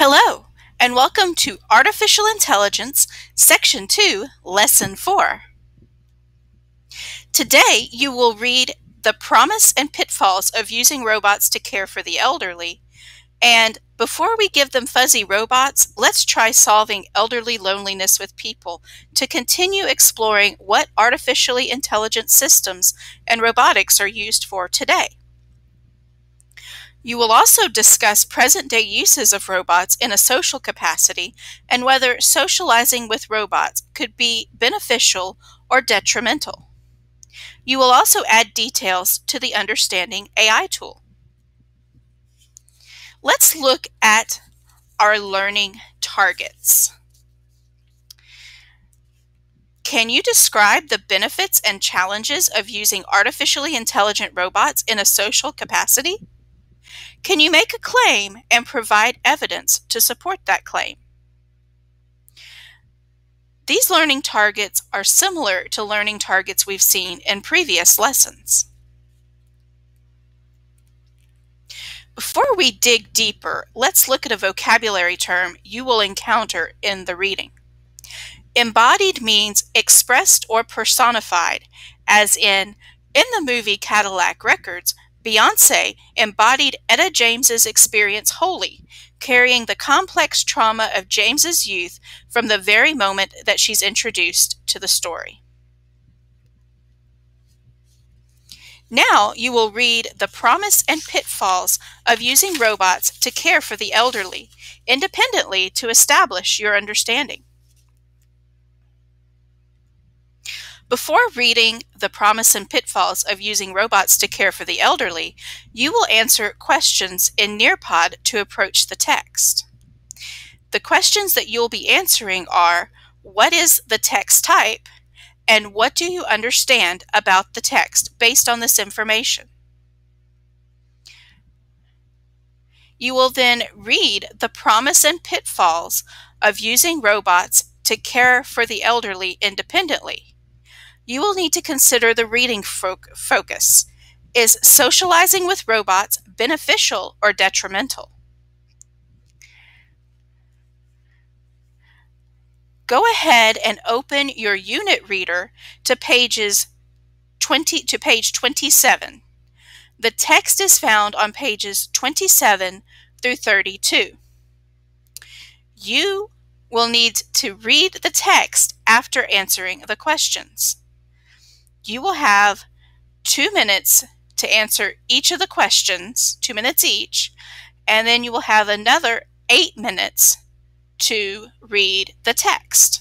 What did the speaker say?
Hello, and welcome to Artificial Intelligence, Section 2, Lesson 4. Today, you will read The Promise and Pitfalls of Using Robots to Care for the Elderly. And before we give them fuzzy robots, let's try solving elderly loneliness with people to continue exploring what artificially intelligent systems and robotics are used for today. You will also discuss present day uses of robots in a social capacity and whether socializing with robots could be beneficial or detrimental. You will also add details to the Understanding AI tool. Let's look at our learning targets. Can you describe the benefits and challenges of using artificially intelligent robots in a social capacity? Can you make a claim and provide evidence to support that claim? These learning targets are similar to learning targets we've seen in previous lessons. Before we dig deeper, let's look at a vocabulary term you will encounter in the reading. Embodied means expressed or personified, as in, in the movie Cadillac Records, Beyonce embodied Etta James's experience wholly, carrying the complex trauma of James's youth from the very moment that she's introduced to the story. Now you will read the promise and pitfalls of using robots to care for the elderly independently to establish your understanding. Before reading the promise and pitfalls of using robots to care for the elderly, you will answer questions in Nearpod to approach the text. The questions that you'll be answering are, what is the text type? And what do you understand about the text based on this information? You will then read the promise and pitfalls of using robots to care for the elderly independently you will need to consider the reading fo focus. Is socializing with robots beneficial or detrimental? Go ahead and open your unit reader to pages 20 to page 27. The text is found on pages 27 through 32. You will need to read the text after answering the questions you will have two minutes to answer each of the questions, two minutes each, and then you will have another eight minutes to read the text.